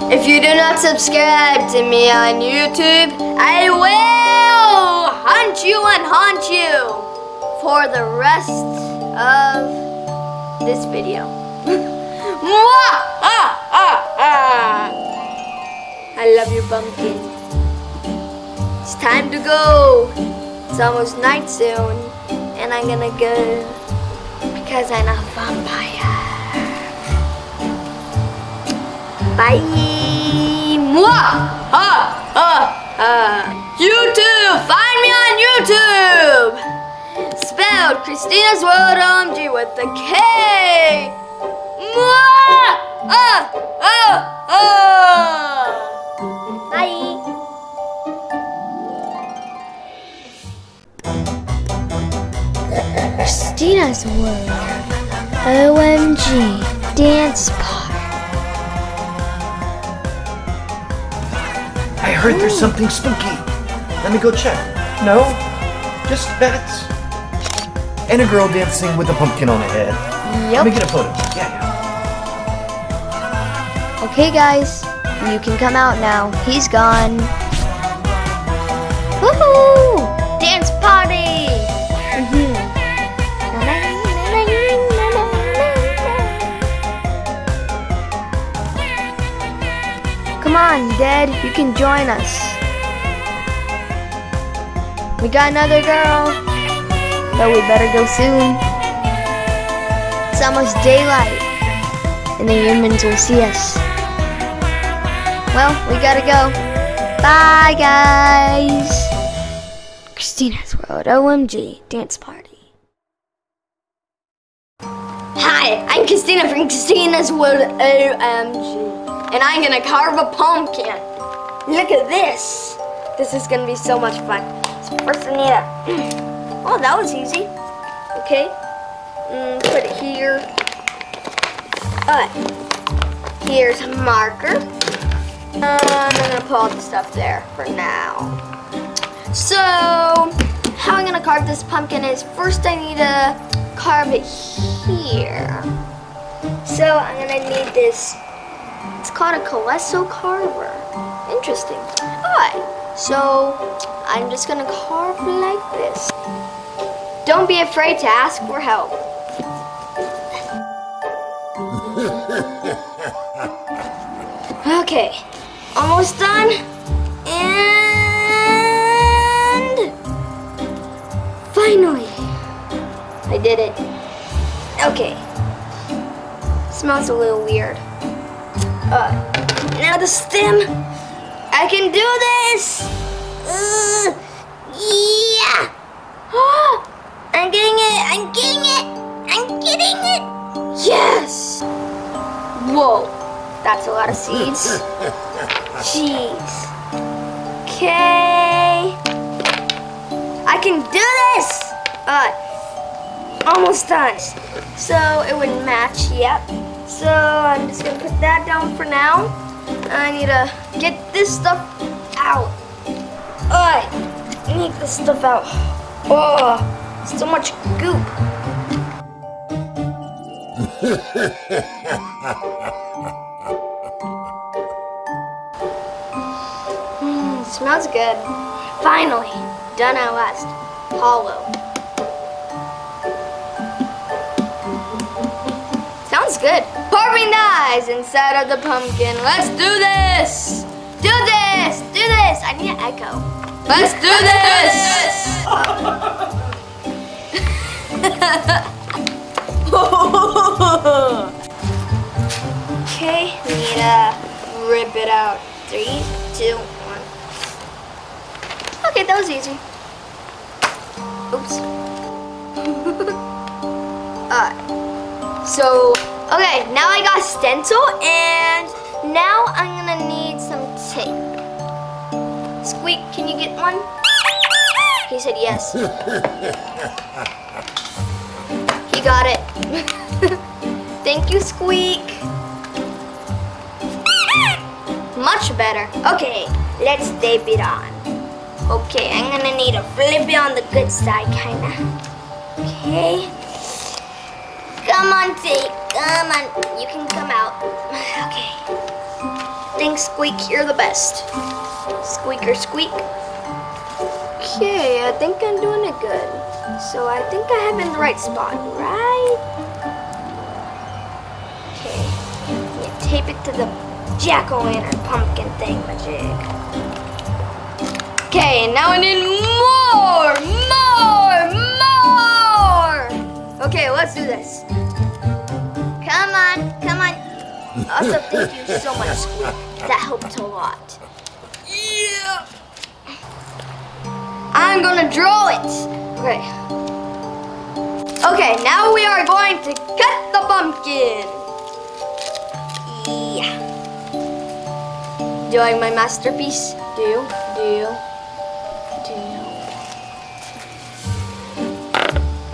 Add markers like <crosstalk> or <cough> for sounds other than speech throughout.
If you do not subscribe to me on YouTube, I will hunt you and haunt you for the rest of this video. <laughs> Mwah! Ah, ah, ah. I love you, pumpkin. It's time to go. It's almost night soon, and I'm gonna go because I'm a vampire. Bye. Mwah! Ah, ah, ah. YouTube! Find me on YouTube! Spelled Kristina's World OMG with the K! Mwah! Ah, ah, ah. Bye. Kristina's World. OMG. Dance part. Heard there's something spooky. Let me go check. No, just bats. And a girl dancing with a pumpkin on her head. Let me get a photo. Yeah, yeah. Okay, guys. You can come out now. He's gone. Woohoo! Dance party! Mm-hmm. Come on, Dad. You can join us. We got another girl. But we better go soon. It's almost daylight. And the humans will see us. Well, we gotta go. Bye, guys. Kristina's World OMG Dance Party. Hi, I'm Kristina from Kristina's World OMG. And I'm gonna carve a pumpkin. Look at this. This is gonna be so much fun. So first I need a... Oh, that was easy. Okay. Mm, put it here. Alright. Here's a marker. Um, I'm gonna put all the stuff there for now. So, how I'm gonna carve this pumpkin is first I need to carve it here. So I'm gonna need this. It's called a Colesso carver. Interesting. Alright, so I'm just gonna carve like this. Don't be afraid to ask for help. <laughs> Okay, almost done. And finally, I did it. Okay. Smells a little weird. Uh, now the stem. I can do this. Uh, yeah. I'm getting it. I'm getting it. I'm getting it. Yes. Whoa. That's a lot of seeds. <laughs> Jeez. Okay. I can do this. Uh, almost done. So it would match, yep. So I'm just gonna put that down for now. I need to get this stuff out. I need this stuff out. Oh, so much goop. <laughs> Mm, smells good. Finally, done at last. Hollow. Sounds good. Carving knives inside of the pumpkin. Let's do this. Do this. Do this. I need an echo. Let's do this. <laughs> okay, need to rip it out. Three, two, one. Okay, that was easy. Oops. <laughs> Alright. So, okay, now I got stencil and now I'm gonna need some tape. Squeak, can you get one? He said yes. <laughs> he got it. <laughs> Thank you, Squeak. Much better. Okay, let's tape it on. Okay, I'm gonna need to flip it on the good side, kinda. Okay. Come on, tape. Come on. You can come out. <laughs> Okay. Thanks, squeak, you're the best. Squeaker squeak. Okay, I think I'm doing it good. So I think I have in the right spot, right? Okay. You tape it to the jack-o'-lantern pumpkin thing, magic. Okay, now I need more, more, more. Okay, let's do this. Come on, come on. Also, thank you so much, Squeak. That helped a lot. Yeah. I'm gonna draw it. Okay. Okay, now we are going to cut the pumpkin. Yeah. Do you like my masterpiece? Do? Do? Do you?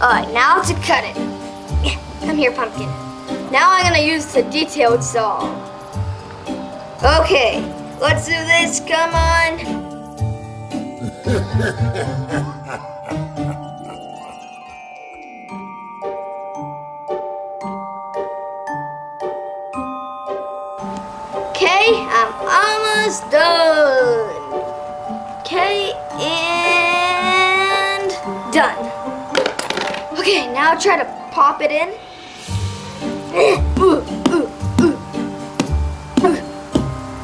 Alright, now to cut it. Come here, pumpkin. Now I'm gonna use the detailed saw. Okay, let's do this, come on. <laughs> Okay, I'm almost done. Okay, and done. Okay, now try to pop it in.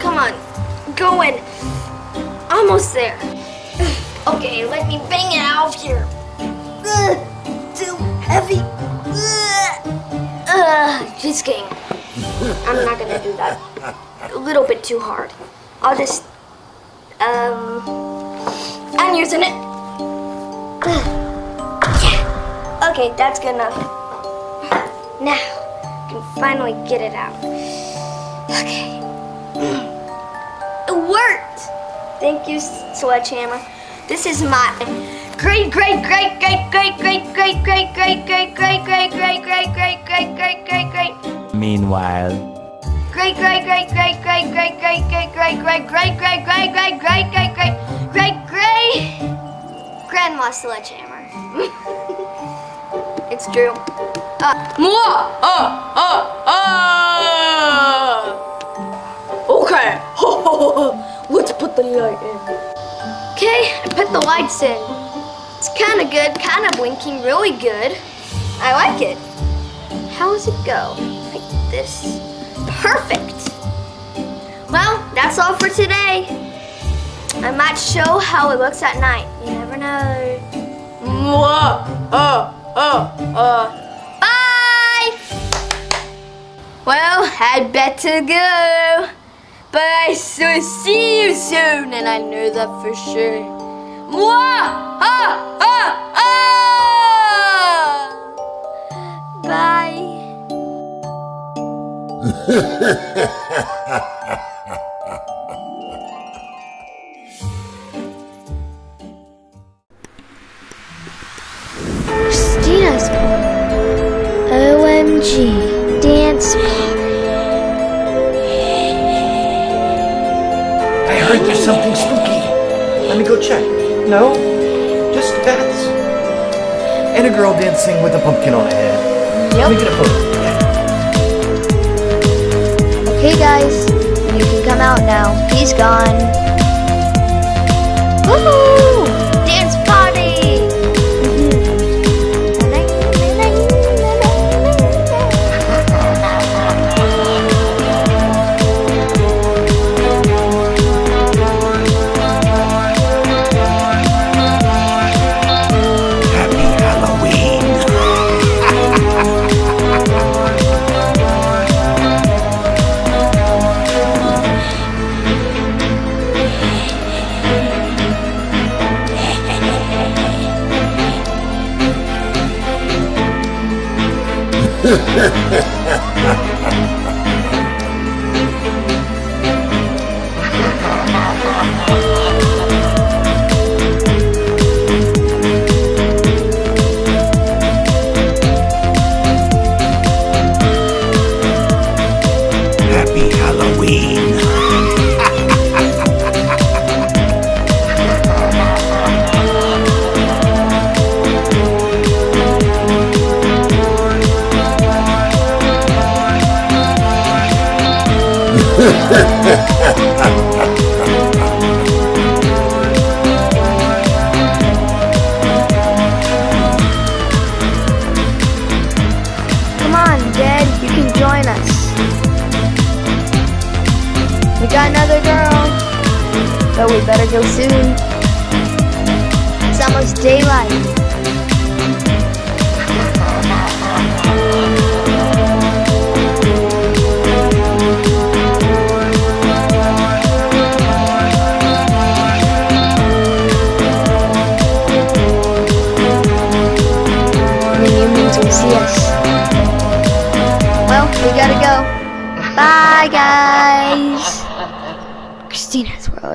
Come on, go in. Almost there. Okay, let me bang it out of here. Too heavy. Just kidding. I'm not gonna do that. A little bit too hard. I'll just, um, I'm using it. Yeah. Okay, that's good enough. Now, can finally get it out. Okay. It worked! Thank you, Sledgehammer. This is my great, great, great, great, great, great, great, great, great, great, great, great, great, great, great, great, great, great, great, Meanwhile, great, great, great, great, great, great, great, great, great, great, great, great, great, great, great, great, great, great, great, Grandma Sledgehammer. It's true. More! Uh, uh, uh! Okay. <laughs> Let's put the light in. Okay, I put the lights in. It's kind of good, kind of blinking, really good. I like it. How does it go? Like this. Perfect. Well, that's all for today. I might show how it looks at night. You never know. Mwah, uh, uh, uh. Well, I'd better go. But I shall see you soon, and I know that for sure. Mwah! Ah! Ah! Ah! Bye. Kristina's party. OMG. Dance something spooky. Let me go check. No? Just bats. And a girl dancing with a pumpkin on her head. Let me get a photo. Okay, guys. You can come out now. He's gone. ha ha ha Come on, Dad, you can join us. We got another girl, but we better go soon.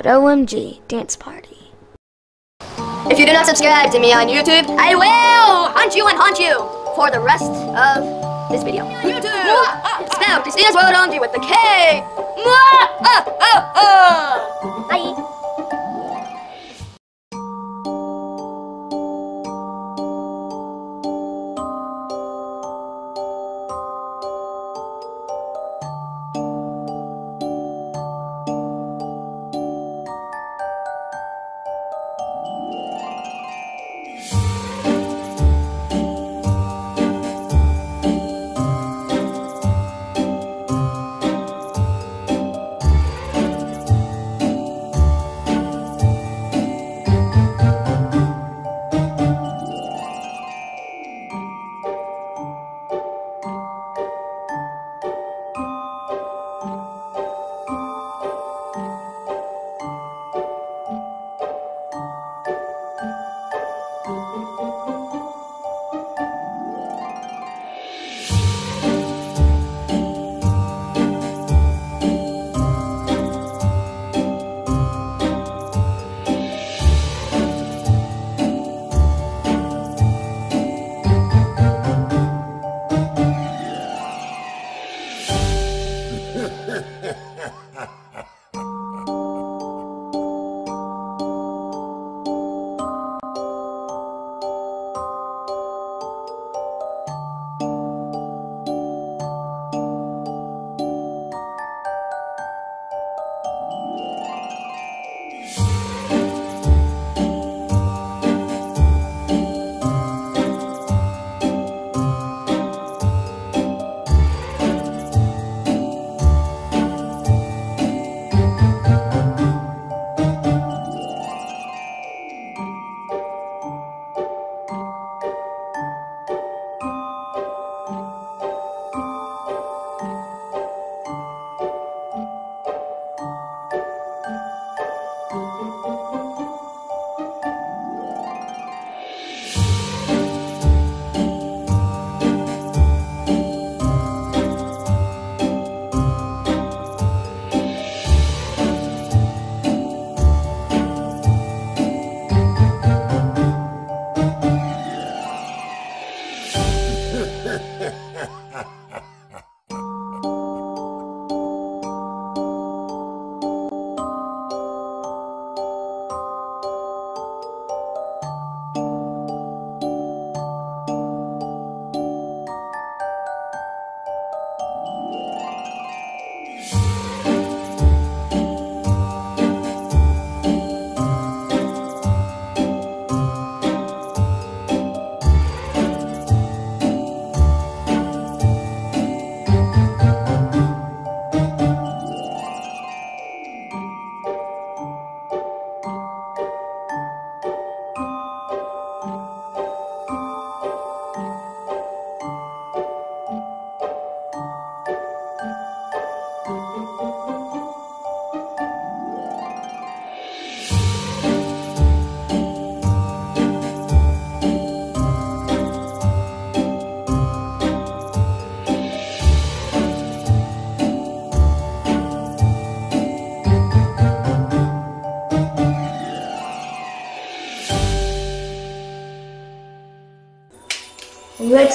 OMG Dance Party. If you do not subscribe to me on YouTube, I will hunt you and haunt you for the rest of this video. YouTube! Spell Kristina's World OMG with the K! Uh, uh, uh. Bye!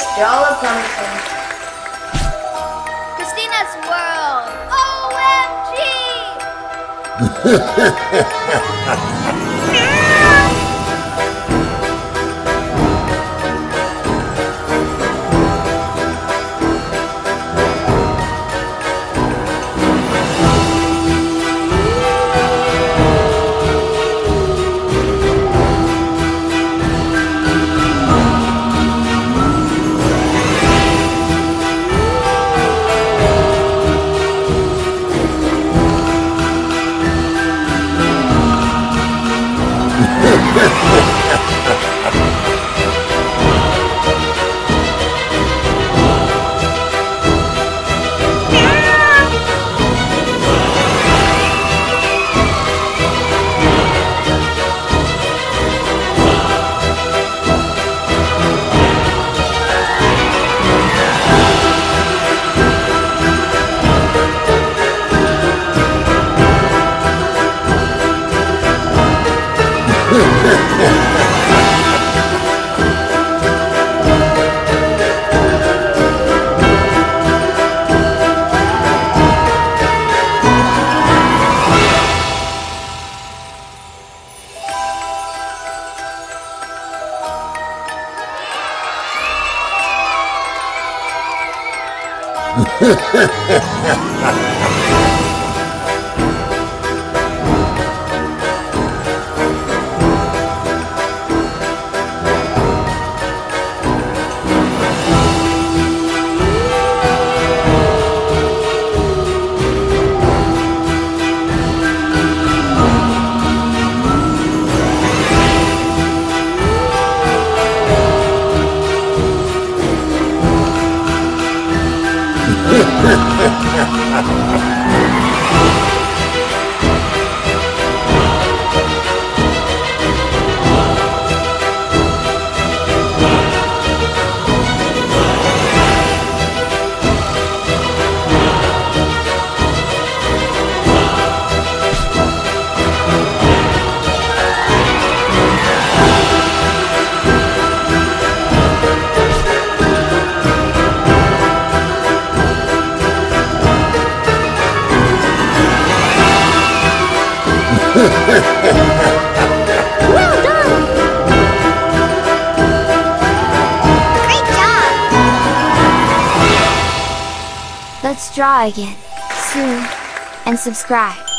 Let's draw a pumpkin. Kristina's World! OMG! <laughs> Ha ha ha ha ha! Ha ha ha! Well done! Great job! Let's draw again, soon, and subscribe.